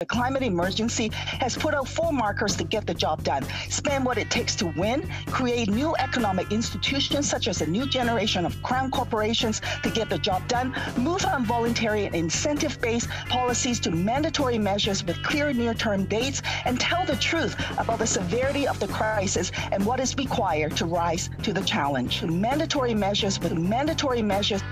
The climate emergency has put out four markers to get the job done. Spend what it takes to win, create new economic institutions such as a new generation of crown corporations to get the job done, move from voluntary and incentive based policies to mandatory measures with clear near term dates, and tell the truth about the severity of the crisis and what is required to rise to the challenge. Mandatory measures with mandatory measures